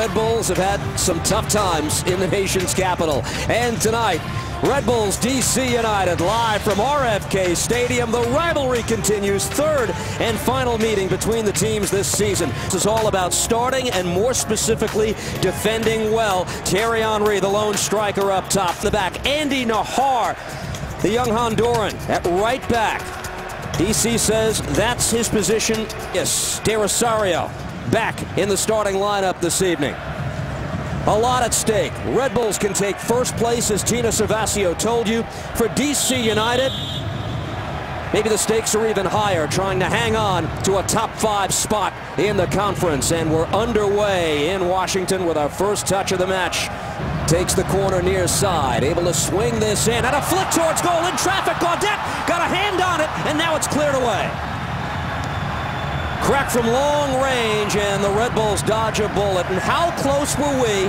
Red Bulls have had some tough times in the nation's capital. And tonight, Red Bulls DC United live from RFK Stadium. The rivalry continues. Third and final meeting between the teams this season. This is all about starting and more specifically defending well. Thierry Henry, the lone striker up top. The back, Andy Najar, the young Honduran at right back. DC says that's his position. Yes, De Rosario back in the starting lineup this evening. A lot at stake. Red Bulls can take first place, as Gina Servasio told you. For DC United, maybe the stakes are even higher, trying to hang on to a top five spot in the conference. And we're underway in Washington with our first touch of the match. Takes the corner near side, able to swing this in, and a flick towards goal in traffic. Gaudette got a hand on it, and now it's cleared away. Crack from long range, and the Red Bulls dodge a bullet. And how close were we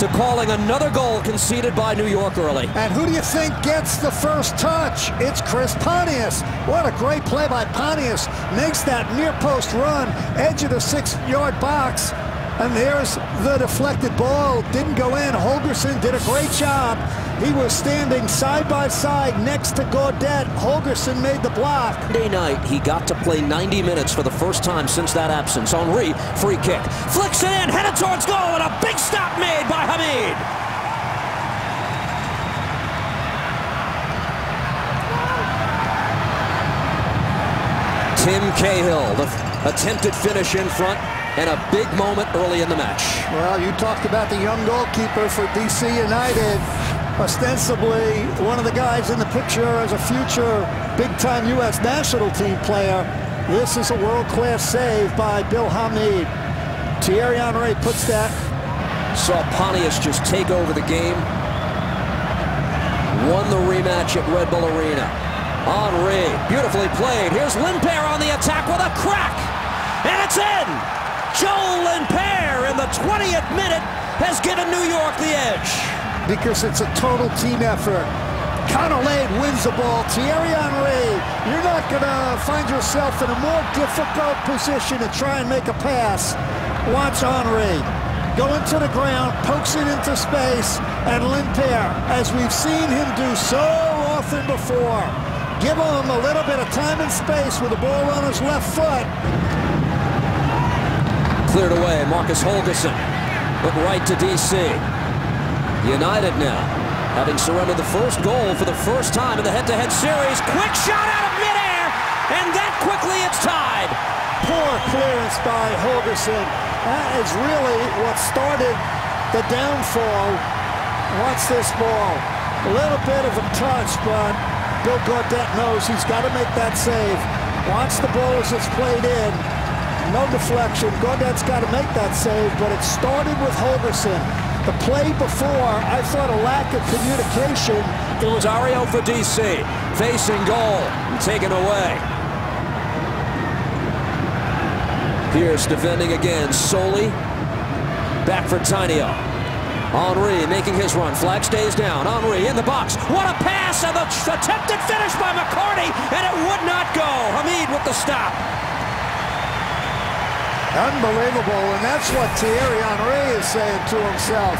to calling another goal conceded by New York early? And who do you think gets the first touch? It's Chris Pontius. What a great play by Pontius. Makes that near post run, edge of the six-yard box. And there's the deflected ball. Didn't go in. Holgersson did a great job. He was standing side by side next to Gaudette. Holgersson made the block. Monday night, he got to play 90 minutes for the first time since that absence. Henry, free kick. Flicks it in, headed towards goal, and a big stop made by Hamid. Tim Cahill, the attempted finish in front, and a big moment early in the match. Well, you talked about the young goalkeeper for DC United. Ostensibly one of the guys in the picture as a future big-time U.S. national team player. This is a world-class save by Bill Hamid. Thierry Henry puts that. Saw Pontius just take over the game. Won the rematch at Red Bull Arena. Henry, beautifully played. Here's Lindpere on the attack with a crack. And it's in! Joel Lindpere in the 20th minute has given New York the edge. Because it's a total team effort. Connor Lade wins the ball. Thierry Henry, you're not going to find yourself in a more difficult position to try and make a pass. Watch Henry go into the ground, pokes it into space, and Lindpere, as we've seen him do so often before, give him a little bit of time and space with the ball on his left foot. Cleared away, Markus Holgersson but right to DC. United now, having surrendered the first goal for the first time in the head-to-head -head series. Quick shot out of midair, and that quickly it's tied. Poor clearance by Holgersson. That is really what started the downfall. Watch this ball. A little bit of a touch, but Bill Gaudette knows he's got to make that save. Watch the ball as it's played in. No deflection. Gaudette's got to make that save, but it started with Holgersson. The play before, I thought a lack of communication. It was Ario for DC, facing goal, taken away. Pearce defending again, Solli. Back for Tainio. Henry making his run. Flag stays down. Henry in the box. What a pass! And the attempted finish by McCarty, and it would not go. Hamid with the stop. Unbelievable, and that's what Thierry Henry is saying to himself.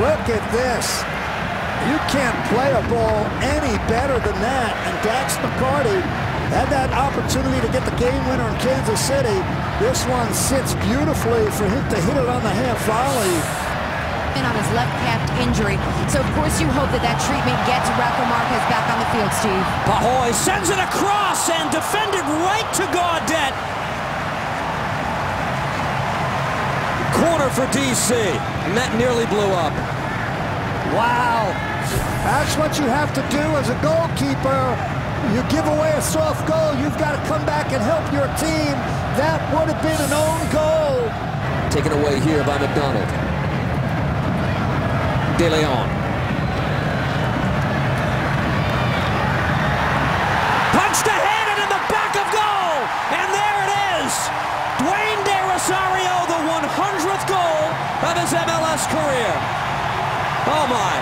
Look at this. You can't play a ball any better than that. And Dax McCarty had that opportunity to get the game winner in Kansas City. This one sits beautifully for him to hit it on the half volley. On his left calf injury. So, of course, you hope that that treatment gets Rafa Marquez back on the field, Steve. Pajoy sends it across and defended right to Gaudette. Corner for DC. And that nearly blew up. Wow. That's what you have to do as a goalkeeper. You give away a soft goal, you've got to come back and help your team. That would have been an own goal. Taken away here by McDonald. De Leon. His MLS career. Oh, my.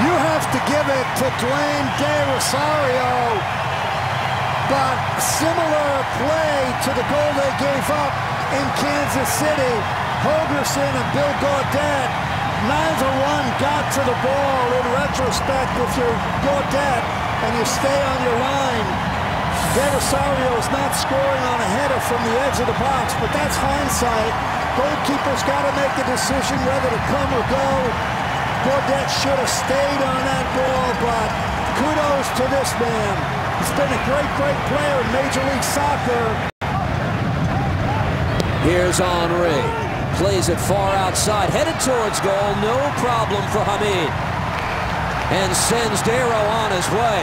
You have to give it to Dwayne De Rosario. But similar play to the goal they gave up in Kansas City. Holgersson and Bill Gaudette, neither one got to the ball. In retrospect, if you're Gaudette and you stay on your line, De Rosario is not scoring on a header from the edge of the box, but that's hindsight. Goalkeeper's got to make a decision whether to come or go. Gaudette should have stayed on that ball, but kudos to this man. He's been a great, great player in Major League Soccer. Here's Henry. Plays it far outside, headed towards goal. No problem for Hamid. And sends Darrow on his way.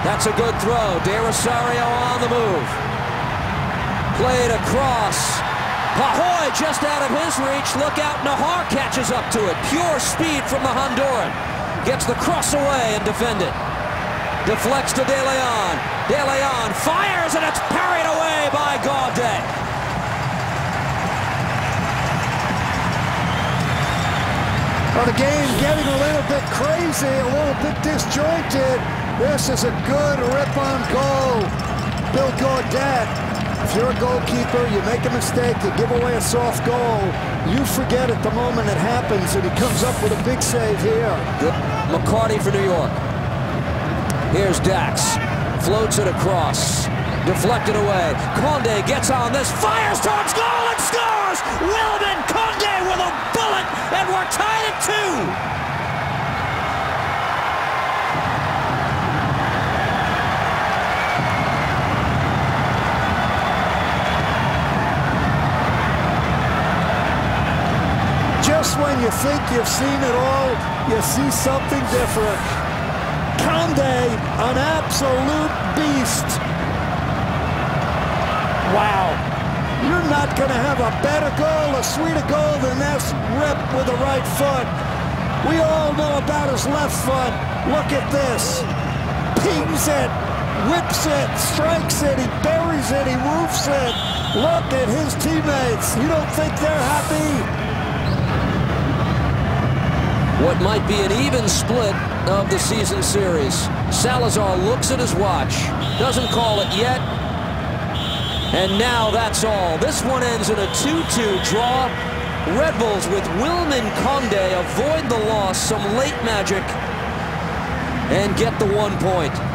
That's a good throw. De Rosario on the move. Played across. Pajoy just out of his reach. Look out. Najar catches up to it. Pure speed from the Honduran. Gets the cross away and defended. Deflects to De Leon. De Leon fires and it's parried away by Gaudette. The game getting a little bit crazy, a little bit disjointed. This is a good rip-on goal. Bill Gaudette. If you're a goalkeeper, you make a mistake, you give away a soft goal, you forget at the moment it happens, and he comes up with a big save here. Good. McCarty for New York. Here's Dax. Floats it across. Deflected away. Conde gets on this, fires towards goal and scores! Wilman Conde with a and we're tied at two! Just when you think you've seen it all, you see something different. Conde, an absolute beast. Wow. You're not going to have a better goal, a sweeter goal than this ripped with the right foot. We all know about his left foot. Look at this. Pings it, whips it, strikes it, he buries it, he roofs it. Look at his teammates. You don't think they're happy? What might be an even split of the season series. Salazar looks at his watch. Doesn't call it yet. And now that's all. This one ends in a 2-2 draw. Red Bulls with Wilman Conde avoid the loss, some late magic, and get the one point.